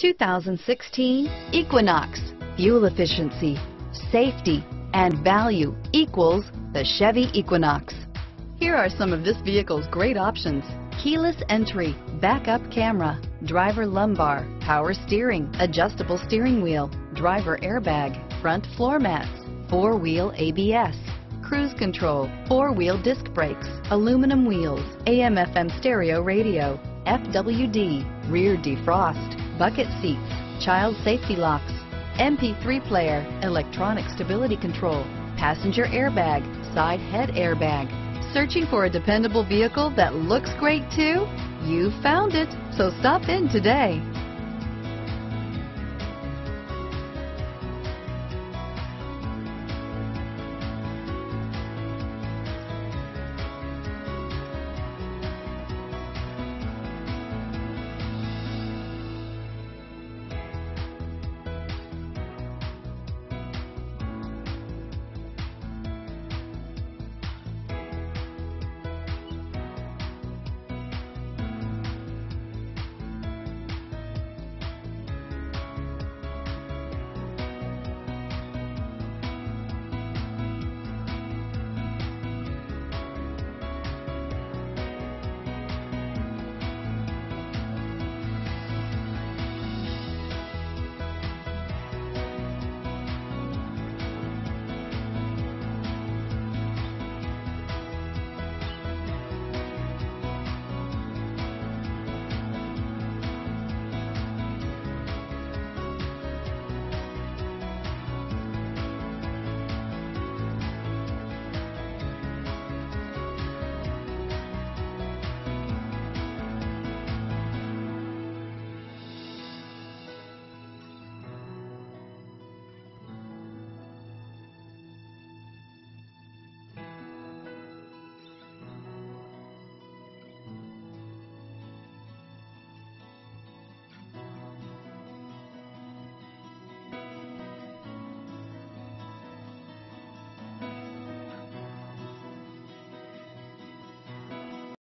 2016 Equinox. Fuel efficiency, safety, and value equals the Chevy Equinox. Here are some of this vehicle's great options. Keyless entry, backup camera, driver lumbar, power steering, adjustable steering wheel, driver airbag, front floor mats, four-wheel ABS, cruise control, four-wheel disc brakes, aluminum wheels, AM FM stereo radio, FWD, rear defrost, bucket seats, child safety locks, MP3 player, electronic stability control, passenger airbag, side head airbag. Searching for a dependable vehicle that looks great too? You found it, so stop in today.